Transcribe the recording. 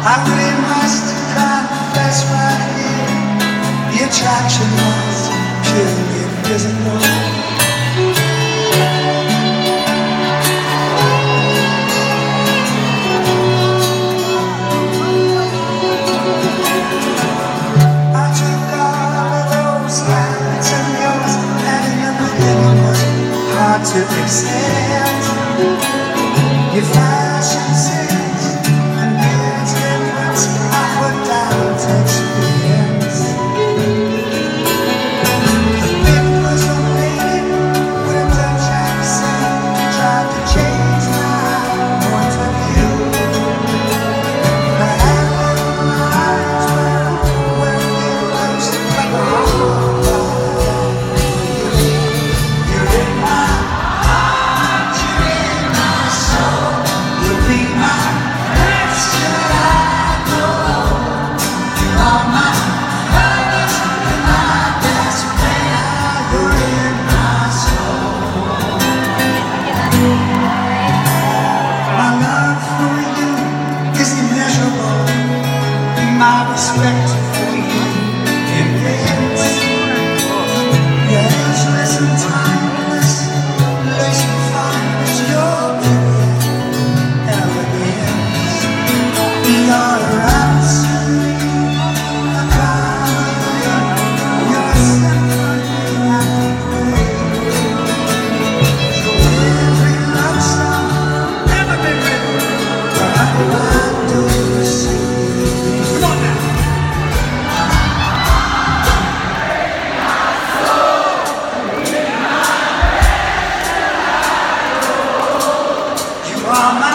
I really must confess right here, the attraction was purely physical. I took all of those yours, and was hard to accept. Your fashion respect Wow.